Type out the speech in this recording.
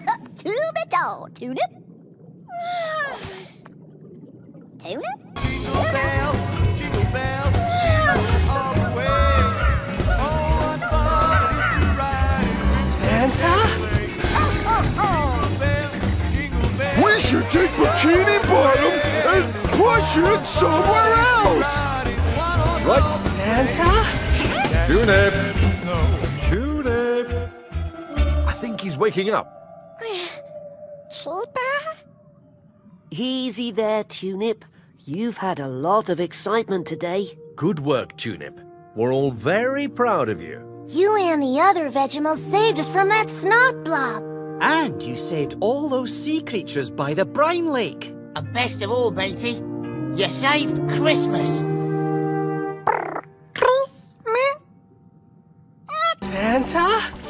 to be tall, Tulip. Tulip? Jingle bells, jingle bells, jingle all the way. Oh, what fun it is to ride in a Santa? jingle bell, jingle bell. We should take Bikini Bottom and push it somewhere else! Right, Santa? Tunip! Tunip! I think he's waking up. Cheaper? Easy there, Tunip. You've had a lot of excitement today. Good work, Tunip. We're all very proud of you. You and the other Vegimals saved us from that snot blob. And you saved all those sea creatures by the brine lake. And best of all, Beatty, you saved Christmas. Christmas? Santa?